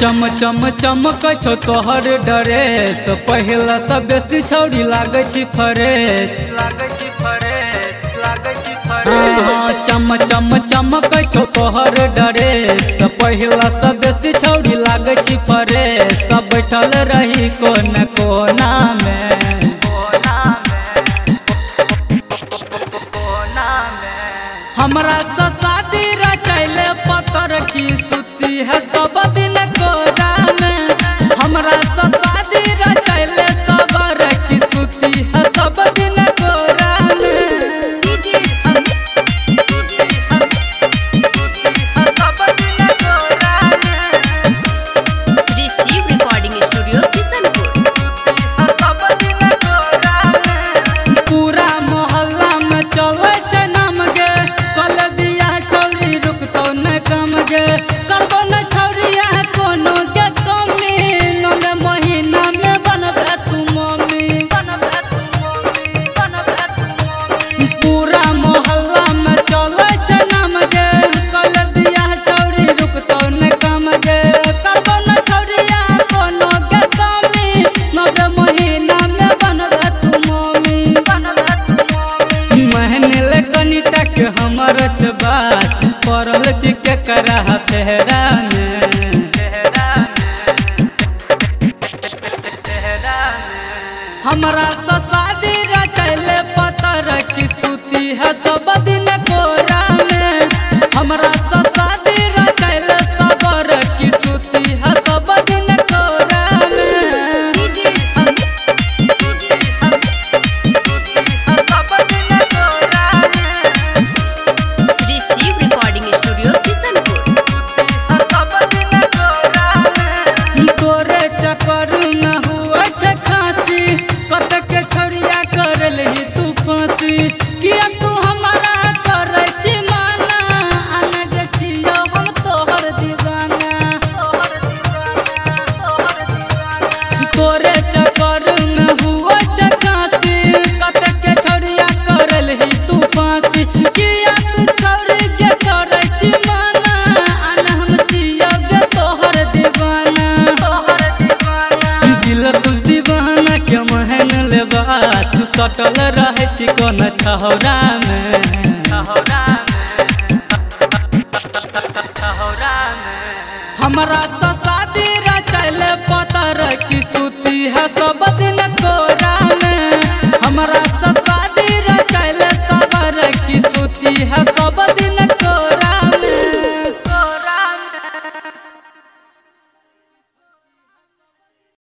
चम चम, चमक छो तोहर डरेस। पहला सब बेसी छौरी लागे छी फरेस चम चम, चमक छो तोहर डरेस। पहला सब बेसी छौरी लागे छी फरेस सब बैठल रही कोन कोन। शादी रचल पतर की सुती है सब दिन कोरा में रच बात पड़ल चिके करा तेहरा में हमरा ससादी रचल पतर की सुती है सब दिन। तू सटल रहे चिकन छहरा में? हमारा